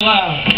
Wow.